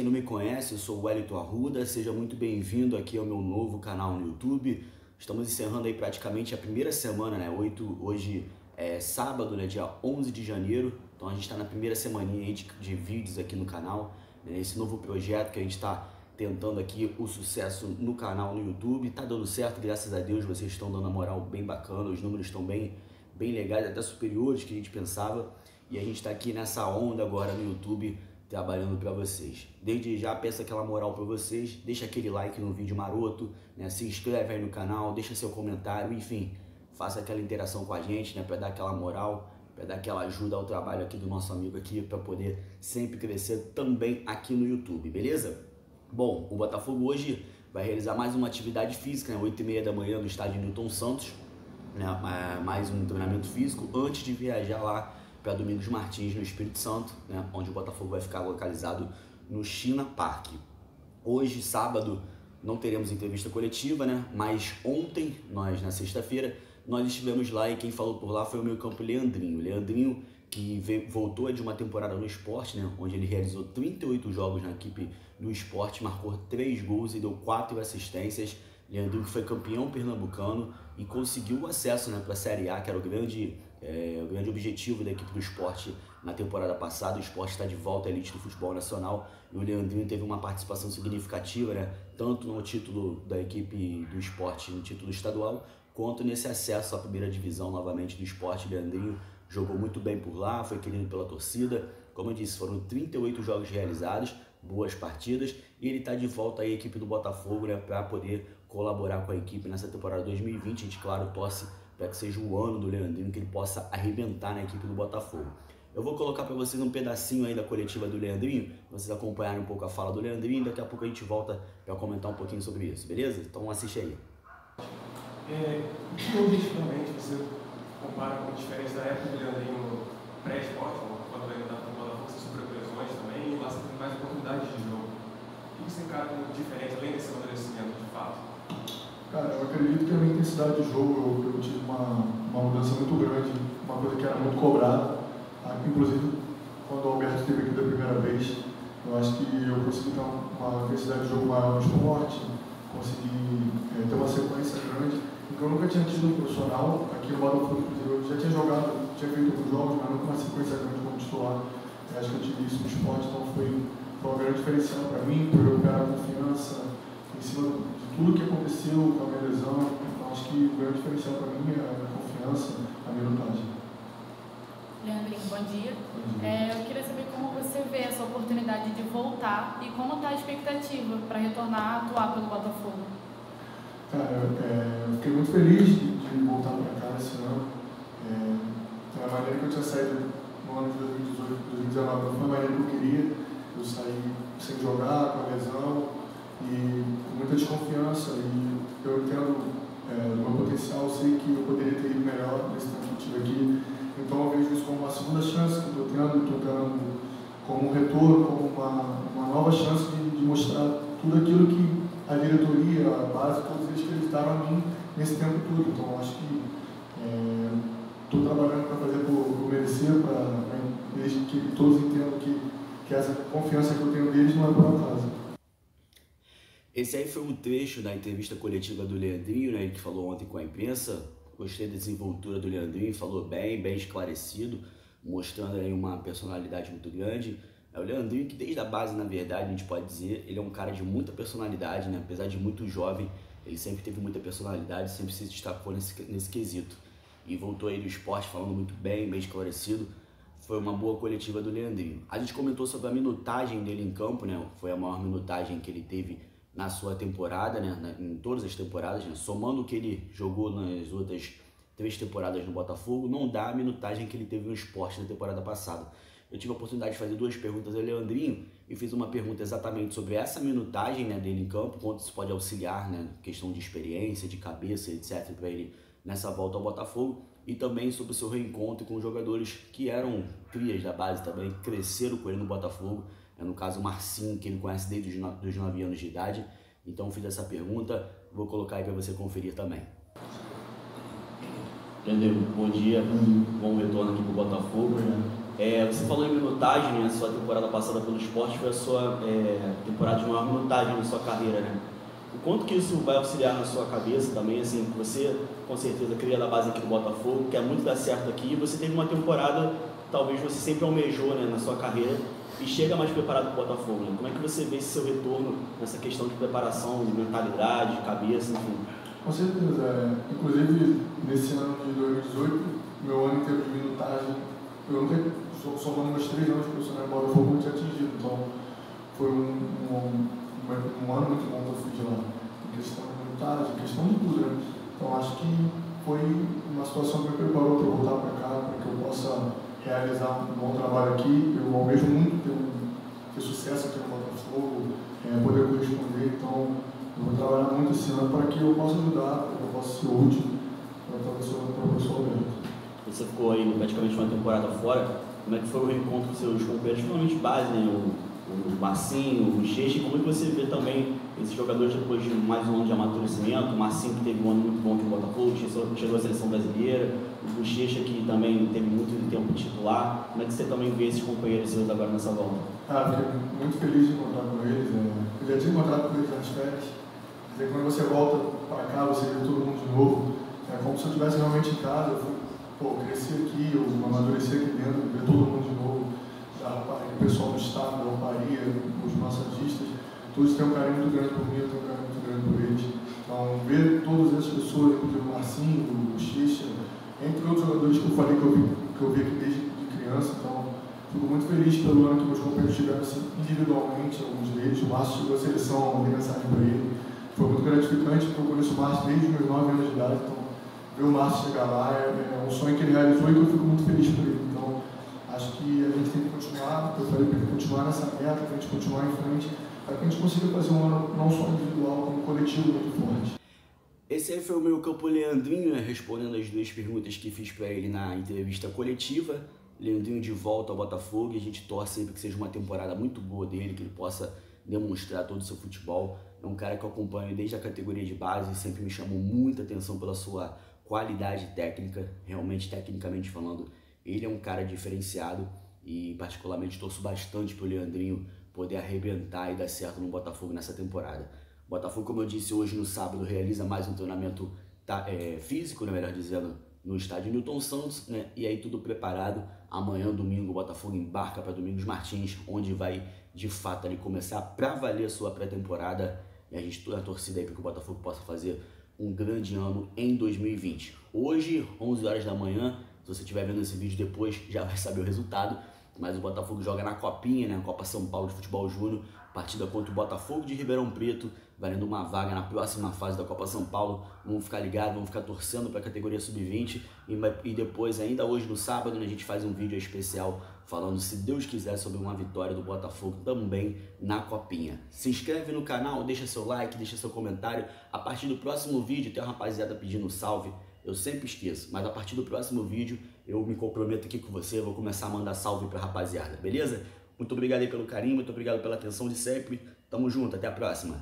quem não me conhece, eu sou o Wellington Arruda, seja muito bem-vindo aqui ao meu novo canal no YouTube. Estamos encerrando aí praticamente a primeira semana, né? Hoje é sábado, né? Dia 11 de janeiro, então a gente está na primeira semaninha aí de, de vídeos aqui no canal, né? esse novo projeto que a gente está tentando aqui o sucesso no canal no YouTube. Tá dando certo, graças a Deus, vocês estão dando a moral bem bacana, os números estão bem, bem legais, até superiores que a gente pensava. E a gente está aqui nessa onda agora no YouTube trabalhando para vocês. Desde já peço aquela moral para vocês, deixa aquele like no vídeo maroto, né? se inscreve aí no canal, deixa seu comentário, enfim, faça aquela interação com a gente, né? para dar aquela moral, para dar aquela ajuda ao trabalho aqui do nosso amigo aqui, para poder sempre crescer também aqui no YouTube, beleza? Bom, o Botafogo hoje vai realizar mais uma atividade física, né? 8 e meia da manhã no estádio Newton Santos, né? mais um treinamento físico antes de viajar lá para Domingos Martins, no Espírito Santo, né, onde o Botafogo vai ficar localizado no China Park. Hoje, sábado, não teremos entrevista coletiva, né? Mas ontem, nós na sexta-feira, nós estivemos lá e quem falou por lá foi o meu campo Leandrinho. Leandrinho que veio, voltou de uma temporada no esporte, né? Onde ele realizou 38 jogos na equipe do esporte, marcou 3 gols e deu 4 assistências. Leandrinho que foi campeão pernambucano e conseguiu o acesso né, para a Série A, que era o grande é, o grande objetivo da equipe do esporte na temporada passada, o esporte está de volta à elite do futebol nacional e o Leandrinho teve uma participação significativa, né, tanto no título da equipe do esporte, no título estadual, quanto nesse acesso à primeira divisão novamente do esporte. O Leandrinho jogou muito bem por lá, foi querido pela torcida. Como eu disse, foram 38 jogos realizados, boas partidas, e ele está de volta à equipe do Botafogo né, para poder colaborar com a equipe nessa temporada 2020. A gente, claro, torce para que seja o ano do Leandrinho, que ele possa arrebentar na equipe do Botafogo. Eu vou colocar para vocês um pedacinho aí da coletiva do Leandrinho, vocês acompanharem um pouco a fala do Leandrinho daqui a pouco a gente volta para comentar um pouquinho sobre isso, beleza? Então assiste aí. É, objetivamente você compara com a diferença da época do Leandrinho pré-esporte, quando ele estava no Botafogo, você sofreu lesões também, e lá você tem mais oportunidades de jogo. O que você encara como diferente, além desse amadurecimento de fato? Cara, eu acredito que a minha intensidade de jogo, eu, tive uma, uma mudança muito grande, uma coisa que era muito cobrada. Ah, inclusive, quando o Alberto esteve aqui da primeira vez, eu acho que eu consegui ter uma intensidade de jogo maior no esporte, consegui é, ter uma sequência grande. Porque eu nunca tinha tido um profissional aqui no Botafogo Eu já tinha jogado, tinha feito alguns jogos, mas nunca uma sequência grande como titular. Eu acho que eu tive isso no esporte, então foi, foi uma grande diferencial para mim, por eu a confiança tudo que aconteceu com a minha lesão, acho que o grande diferencial para mim é a confiança, a minutagem. Leandrinho, bom dia. Bom dia. É, eu queria saber como você vê essa oportunidade de voltar e como está a expectativa para retornar a atuar pelo Botafogo. Cara, é, eu fiquei muito feliz de, de voltar para cá esse ano. É, a maneira que eu tinha saído no ano de 2018, 2019 não foi a maneira que eu queria. Eu saí sem jogar, com a lesão, e muita desconfiança e eu entendo é, o meu potencial, sei que eu poderia ter ido melhor nesse tempo que eu tive aqui. Então eu vejo isso como uma segunda chance que estou tendo, estou tendo como um retorno, como uma, uma nova chance de, de, mostrar tudo aquilo que a diretoria, a base, todos eles acreditaram em mim nesse tempo todo. Então acho que estou é, trabalhando para fazer por, merecer, para desde que todos entendam que, que essa confiança que eu tenho deles não é por acaso. Esse aí foi um trecho da entrevista coletiva do Leandrinho, né, que falou ontem com a imprensa. Gostei da desenvoltura do Leandrinho, falou bem, bem esclarecido, mostrando aí uma personalidade muito grande. É o Leandrinho que desde a base, na verdade, a gente pode dizer, ele é um cara de muita personalidade, né? Apesar de muito jovem, ele sempre teve muita personalidade, sempre se destacou nesse, nesse quesito. E voltou aí do esporte falando muito bem, bem esclarecido. Foi uma boa coletiva do Leandrinho. A gente comentou sobre a minutagem dele em campo, né? Foi a maior minutagem que ele teve na sua temporada, né, em todas as temporadas, né, somando o que ele jogou nas outras três temporadas no Botafogo, não dá a minutagem que ele teve no esporte na temporada passada. Eu tive a oportunidade de fazer duas perguntas ao Leandrinho e fiz uma pergunta exatamente sobre essa minutagem né, dele em campo, quanto isso pode auxiliar, né, questão de experiência, de cabeça, etc, para ele nessa volta ao Botafogo e também sobre o seu reencontro com jogadores que eram crias da base também, cresceram com ele no Botafogo no caso o Marcinho, que ele conhece desde os 9 anos de idade. Então fiz essa pergunta, vou colocar aí para você conferir também. Entendeu? Bom dia, bom retorno aqui para o Botafogo. Né? É, você falou em minutagem, né? A sua temporada passada pelo esporte foi a sua é, temporada de maior minutagem na sua carreira, né? O quanto que isso vai auxiliar na sua cabeça também, assim, você com certeza cria da base aqui do Botafogo, quer muito dar certo aqui, e você teve uma temporada, talvez você sempre almejou né, na sua carreira, e chega mais preparado para o Botafogo. Né? Como é que você vê esse seu retorno nessa questão de preparação, de mentalidade, de cabeça, enfim? Com certeza. É, inclusive, nesse ano de 2018, meu ano inteiro de minutagem, eu nunca, somando meus três anos de profissional de Botafogo, não tinha atingido. Então, foi um, um, um, um ano muito bom que eu fui de lá. Em questão de minutagem, em questão de tudo, né? Então, acho que foi uma situação que me preparou para voltar para cá, para que eu possa realizar um bom trabalho aqui. Eu almejo muito ter, um, ter sucesso aqui no Botafogo, é, poder corresponder. Então, eu vou trabalhar muito esse ano para que eu possa ajudar, eu possa ser útil para o professor Alberto. Você ficou aí praticamente uma temporada fora. Como é que foi o reencontro com seus companheiros, principalmente base, né? O, o Marcinho, o Bochecha, como é que você vê também esses jogadores depois de mais um ano de amadurecimento, o Marcinho que teve um ano muito bom aqui no Botafogo, chegou à seleção brasileira, o Bochecha que também teve muito tempo titular, como é que você também vê esses companheiros seus agora nessa volta? Ah, fiquei muito feliz de encontrar com eles, é. eu já tinha encontrado com eles nas férias, e quando você volta para cá, você vê todo mundo de novo, é como se eu estivesse realmente em casa, eu fui, pô, cresci aqui, eu amadureci aqui dentro, ver todo mundo de novo, o pessoal do Estado, da Alparia, os massagistas, todos têm um carinho muito grande por mim, eu tenho um carinho muito grande por eles. Então, ver todas essas pessoas, inclusive o Marcinho, o Xixa, entre outros jogadores que eu falei que eu vi, que eu vi aqui desde de criança, então fico muito feliz pelo ano que meus companheiros tiveram assim, individualmente, alguns deles. O Márcio chegou à seleção, mandei mensagem para ele. Foi muito gratificante, porque eu conheço o Márcio desde os meus 9 anos de idade, então ver o Márcio chegar lá é, é um sonho que ele realizou e que eu fico muito feliz por ele. Então, acho que a gente tem que continuar, eu falei para ele continuar nessa meta, para a gente continuar em frente, para que a gente consiga fazer um ano não só individual, como coletivo muito forte. Esse aí foi o meu campo Leandrinho, né, respondendo as duas perguntas que fiz para ele na entrevista coletiva. Leandrinho de volta ao Botafogo e a gente torce sempre que seja uma temporada muito boa dele, que ele possa demonstrar todo o seu futebol. É um cara que eu acompanho desde a categoria de base, sempre me chamou muita atenção pela sua qualidade técnica, realmente tecnicamente falando, ele é um cara diferenciado e particularmente torço bastante pro Leandrinho poder arrebentar e dar certo no Botafogo nessa temporada. O Botafogo, como eu disse hoje no sábado, realiza mais um treinamento tá, é, físico, né, melhor dizendo, no estádio Newton Santos, né? E aí tudo preparado. Amanhã, domingo, o Botafogo embarca para Domingos Martins, onde vai de fato ali começar para valer a sua pré-temporada. E a gente toda a torcida aí para que o Botafogo possa fazer um grande ano em 2020. Hoje, 11 horas da manhã, se você estiver vendo esse vídeo depois, já vai saber o resultado. Mas o Botafogo joga na Copinha, né? Copa São Paulo de Futebol Júnior, partida contra o Botafogo de Ribeirão Preto, valendo uma vaga na próxima fase da Copa São Paulo. Vamos ficar ligados, vamos ficar torcendo para a categoria sub-20 e, depois, ainda hoje no sábado, né, a gente faz um vídeo especial falando, se Deus quiser, sobre uma vitória do Botafogo também na Copinha. Se inscreve no canal, deixa seu like, deixa seu comentário. A partir do próximo vídeo, tem uma rapaziada pedindo salve. Eu sempre esqueço, mas a partir do próximo vídeo eu me comprometo aqui com você, vou começar a mandar salve pra rapaziada, beleza? Muito obrigado aí pelo carinho, muito obrigado pela atenção de sempre. Tamo junto, até a próxima.